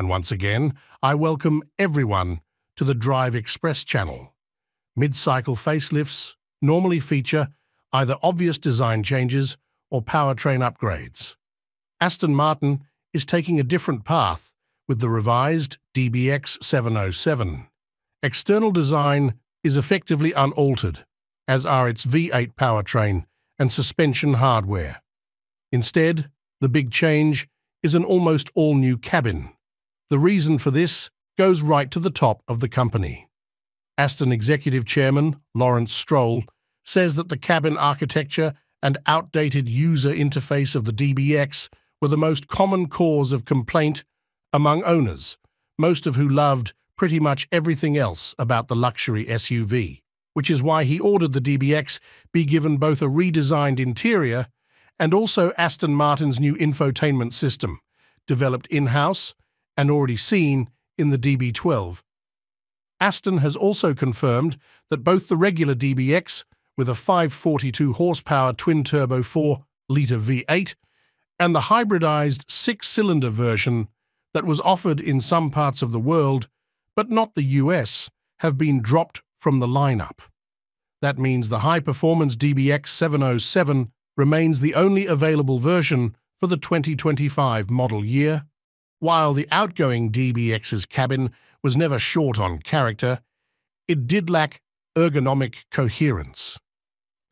And once again, I welcome everyone to the Drive Express channel. Mid-cycle facelifts normally feature either obvious design changes or powertrain upgrades. Aston Martin is taking a different path with the revised DBX 707. External design is effectively unaltered, as are its V8 powertrain and suspension hardware. Instead, the big change is an almost all-new cabin, the reason for this goes right to the top of the company. Aston Executive Chairman Lawrence Stroll says that the cabin architecture and outdated user interface of the DBX were the most common cause of complaint among owners, most of who loved pretty much everything else about the luxury SUV, which is why he ordered the DBX be given both a redesigned interior and also Aston Martin's new infotainment system, developed in-house and already seen in the DB12. Aston has also confirmed that both the regular DBX with a 542 horsepower twin-turbo 4-litre V8 and the hybridized six-cylinder version that was offered in some parts of the world, but not the US, have been dropped from the lineup. That means the high-performance DBX 707 remains the only available version for the 2025 model year, while the outgoing DBX's cabin was never short on character, it did lack ergonomic coherence.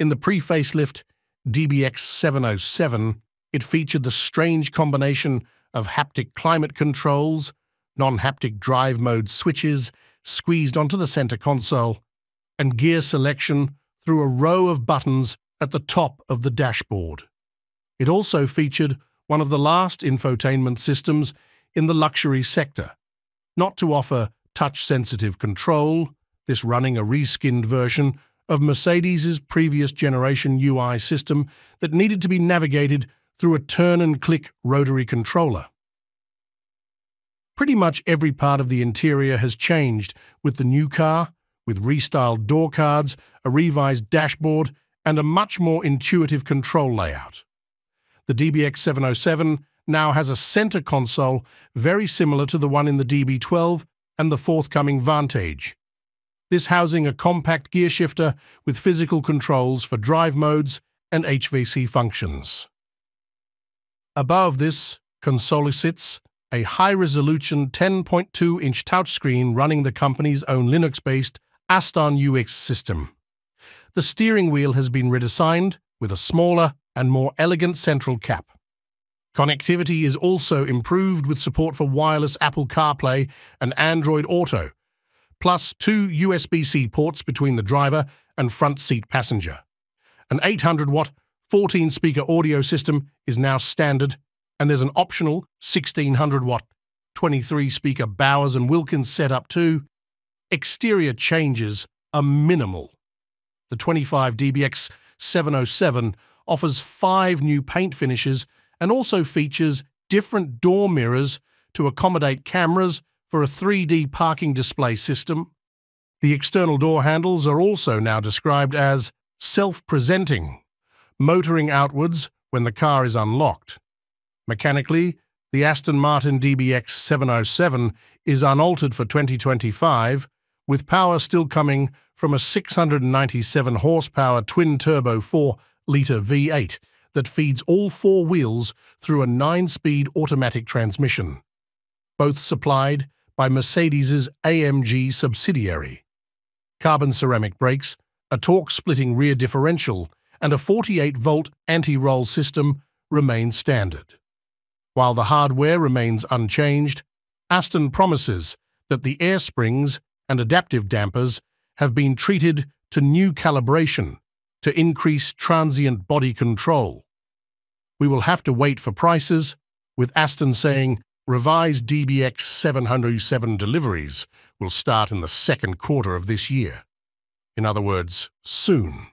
In the pre-facelift DBX 707, it featured the strange combination of haptic climate controls, non-haptic drive mode switches squeezed onto the center console, and gear selection through a row of buttons at the top of the dashboard. It also featured one of the last infotainment systems in the luxury sector, not to offer touch-sensitive control, this running a reskinned version of Mercedes's previous generation UI system that needed to be navigated through a turn-and-click rotary controller. Pretty much every part of the interior has changed with the new car, with restyled door cards, a revised dashboard, and a much more intuitive control layout. The DBX 707 now has a center console very similar to the one in the DB12 and the forthcoming Vantage. This housing a compact gear shifter with physical controls for drive modes and HVAC functions. Above this console sits a high-resolution 10.2-inch touchscreen running the company's own Linux-based Aston UX system. The steering wheel has been redesigned with a smaller and more elegant central cap. Connectivity is also improved with support for wireless Apple CarPlay and Android Auto, plus two USB-C ports between the driver and front seat passenger. An 800-watt, 14-speaker audio system is now standard, and there's an optional 1600-watt, 23-speaker Bowers & Wilkins setup too. Exterior changes are minimal. The 25 DBX 707 offers five new paint finishes and also features different door mirrors to accommodate cameras for a 3D parking display system. The external door handles are also now described as self-presenting, motoring outwards when the car is unlocked. Mechanically, the Aston Martin DBX 707 is unaltered for 2025, with power still coming from a 697 horsepower twin-turbo 4-litre V8 that feeds all four wheels through a nine-speed automatic transmission, both supplied by Mercedes's AMG subsidiary. Carbon ceramic brakes, a torque-splitting rear differential, and a 48-volt anti-roll system remain standard. While the hardware remains unchanged, Aston promises that the air springs and adaptive dampers have been treated to new calibration to increase transient body control. We will have to wait for prices, with Aston saying revised DBX 707 deliveries will start in the second quarter of this year. In other words, soon.